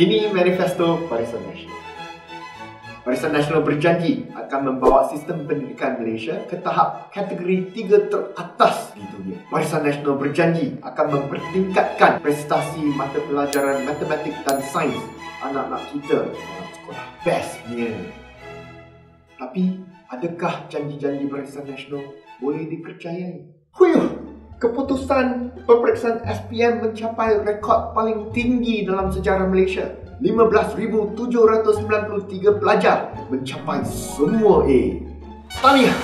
Ini manifesto Barisan Nasional. Barisan Nasional berjanji akan membawa sistem pendidikan Malaysia ke tahap kategori tiga teratas di dunia. Barisan Nasional berjanji akan mempertingkatkan prestasi mata pelajaran matematik dan sains anak-anak kita dalam sekolah. Bestnya. Tapi, adakah janji-janji Barisan Nasional boleh dipercayai? Huyuh! Keputusan peperiksaan SPM mencapai rekod paling tinggi dalam sejarah Malaysia. 15,793 pelajar mencapai semua A. Tahniah!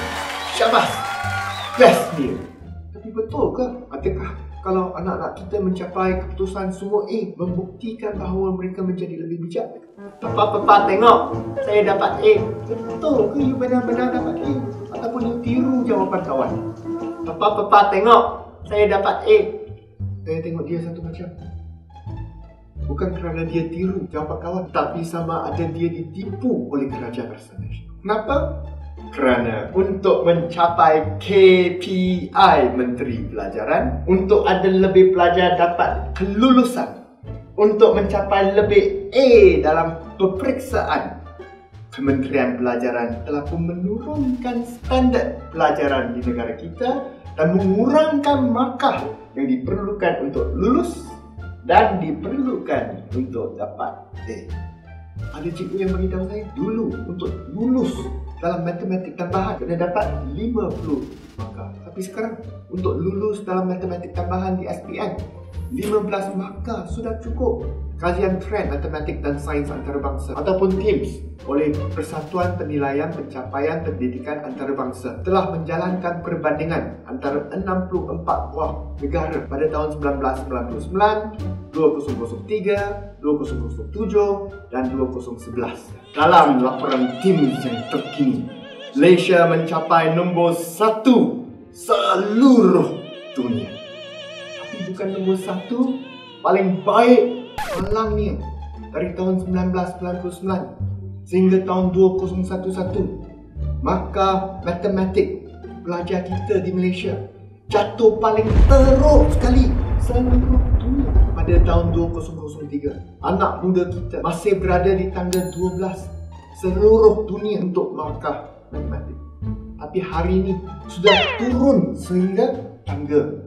Syabas! Best ni! Tapi betul ke? Adakah kalau anak-anak kita mencapai keputusan semua A membuktikan bahawa mereka menjadi lebih bijak? Papa-papa tengok, saya dapat A. Betul ke you benar-benar dapat A? Ataupun you tiru jawapan kawan? Papa-papa tengok, saya dapat A. Saya tengok dia satu macam. Bukan kerana dia tiru jawapan kawan, tapi sama ada dia ditipu oleh kerajaan Nasional. Kenapa? Kerana untuk mencapai KPI Menteri Pelajaran, untuk ada lebih pelajar dapat kelulusan, untuk mencapai lebih A dalam peperiksaan, Kementerian Pelajaran telah menurunkan standard pelajaran di negara kita dan mengurangkan markah yang diperlukan untuk lulus dan diperlukan untuk dapat A. Ada cikgu yang beritahu saya dulu untuk lulus dalam matematik tambahan kena dapat 50 markah. Tapi sekarang untuk lulus dalam matematik tambahan di SPM 15 markah sudah cukup. Kajian trend matematik dan sains antarabangsa ataupun TIMS oleh Persatuan Penilaian Pencapaian Pendidikan Antarabangsa telah menjalankan perbandingan antara 64 buah negara pada tahun 1999, 2003, 2007 dan 2011. Dalam laporan TIMS yang terkini, Malaysia mencapai nombor satu seluruh dunia. Tapi bukan nombor satu, paling baik malangnya dari tahun 1999 sehingga tahun 2011 maka matematik pelajar kita di Malaysia jatuh paling teruk sekali seluruh pada tahun 2003 anak muda kita masih berada di tangga 12 seluruh dunia untuk markah matematik tapi hari ini sudah turun sehingga tangga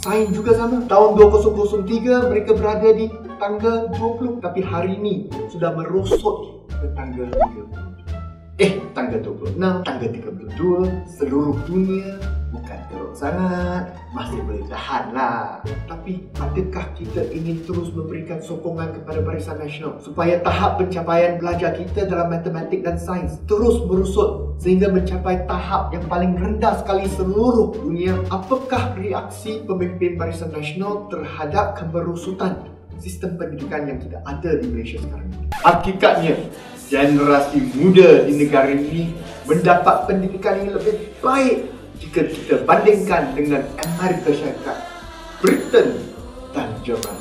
Sains juga sama. Tahun 2003 mereka berada di tangga 20 tapi hari ini sudah merosot ke tangga 30. Eh, tangga 26, tangga 32, seluruh dunia bukan teruk sangat, masih boleh tahan lah. Tapi, adakah kita ingin terus memberikan sokongan kepada Barisan Nasional supaya tahap pencapaian belajar kita dalam matematik dan sains terus merosot sehingga mencapai tahap yang paling rendah sekali seluruh dunia? Apakah reaksi pemimpin Barisan Nasional terhadap kemerosotan sistem pendidikan yang kita ada di Malaysia sekarang ini? Hakikatnya, generasi muda di negara ini mendapat pendidikan yang lebih baik jika kita bandingkan dengan Amerika Syarikat, Britain dan Jerman.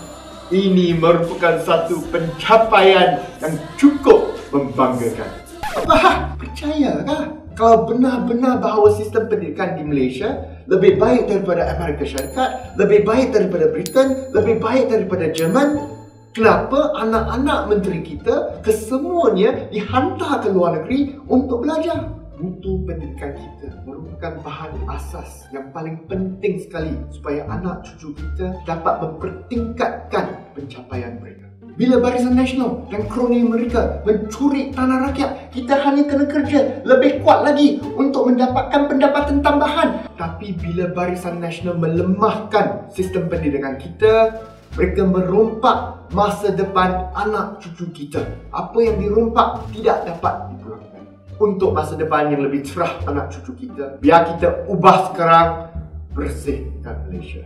Ini merupakan satu pencapaian yang cukup membanggakan. Apa? Percayakah kalau benar-benar bahawa sistem pendidikan di Malaysia lebih baik daripada Amerika Syarikat, lebih baik daripada Britain, lebih baik daripada Jerman, Kenapa anak-anak menteri kita kesemuanya dihantar ke luar negeri untuk belajar? Mutu pendidikan kita merupakan bahan asas yang paling penting sekali supaya anak cucu kita dapat mempertingkatkan pencapaian mereka. Bila Barisan Nasional dan kroni mereka mencuri tanah rakyat, kita hanya kena kerja lebih kuat lagi untuk mendapatkan pendapatan tambahan. Tapi bila Barisan Nasional melemahkan sistem pendidikan kita, mereka merompak masa depan anak cucu kita. Apa yang dirompak tidak dapat dipulangkan. Untuk masa depan yang lebih cerah anak cucu kita, biar kita ubah sekarang bersihkan Malaysia.